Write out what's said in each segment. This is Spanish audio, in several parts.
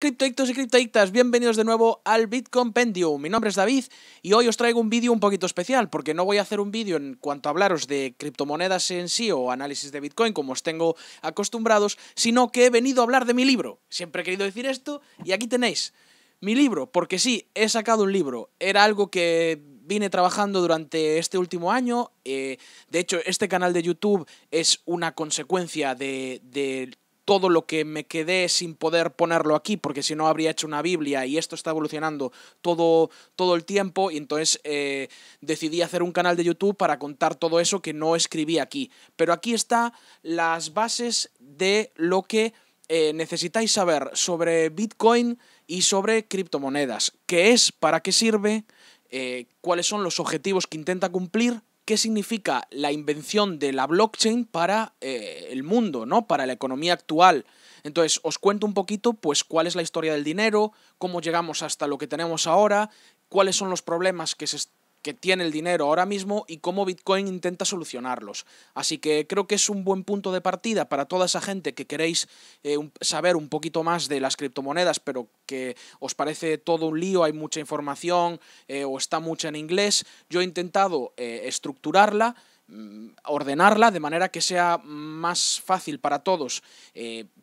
Criptoictos y criptoictas, bienvenidos de nuevo al Bitcompendium. Mi nombre es David y hoy os traigo un vídeo un poquito especial porque no voy a hacer un vídeo en cuanto a hablaros de criptomonedas en sí o análisis de Bitcoin como os tengo acostumbrados, sino que he venido a hablar de mi libro. Siempre he querido decir esto y aquí tenéis mi libro, porque sí, he sacado un libro. Era algo que vine trabajando durante este último año. Eh, de hecho, este canal de YouTube es una consecuencia de, de todo lo que me quedé sin poder ponerlo aquí, porque si no habría hecho una Biblia y esto está evolucionando todo, todo el tiempo, y entonces eh, decidí hacer un canal de YouTube para contar todo eso que no escribí aquí. Pero aquí está las bases de lo que eh, necesitáis saber sobre Bitcoin y sobre criptomonedas. ¿Qué es? ¿Para qué sirve? Eh, ¿Cuáles son los objetivos que intenta cumplir? Qué significa la invención de la blockchain para eh, el mundo, ¿no? Para la economía actual. Entonces, os cuento un poquito, pues, cuál es la historia del dinero, cómo llegamos hasta lo que tenemos ahora, cuáles son los problemas que se, que tiene el dinero ahora mismo y cómo Bitcoin intenta solucionarlos. Así que creo que es un buen punto de partida para toda esa gente que queréis eh, saber un poquito más de las criptomonedas, pero que os parece todo un lío, hay mucha información eh, o está mucha en inglés. Yo he intentado eh, estructurarla mm, ordenarla de manera que sea más fácil para todos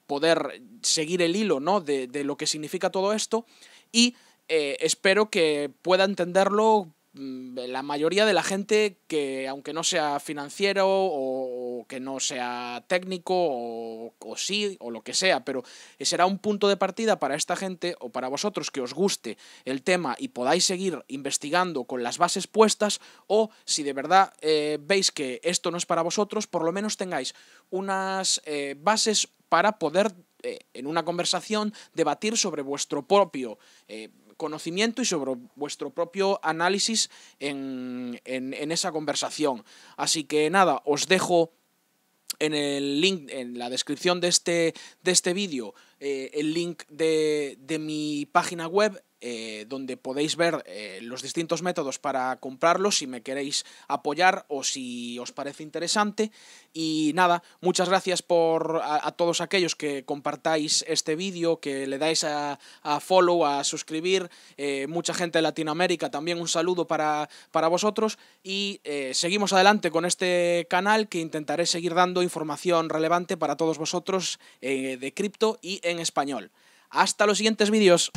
poder seguir el hilo ¿no? de, lo que significa todo esto y espero que pueda entenderlo la mayoría de la gente que, aunque no sea financiero o, que no sea técnico o, o, sí, o lo que sea, pero será un punto de partida para esta gente o para vosotros que os guste el tema y podáis seguir investigando con las bases puestas o si de verdad eh, veis que esto no es para vosotros, por lo menos tengáis unas eh, bases para poder eh, en una conversación debatir sobre vuestro propio conocimiento y sobre vuestro propio análisis en, esa conversación. Así que nada, os dejo en el link, en la descripción de este, de este vídeo, eh, el link de, de mi página web eh, donde podéis ver eh, los distintos métodos para comprarlos si me queréis apoyar o si os parece interesante. Y nada, muchas gracias por a, todos aquellos que compartáis este vídeo, que le dais a, follow, a suscribir. Eh, mucha gente de Latinoamérica, también un saludo para, para vosotros. Y seguimos adelante con este canal que intentaré seguir dando información relevante para todos vosotros de cripto y en español. Hasta los siguientes vídeos.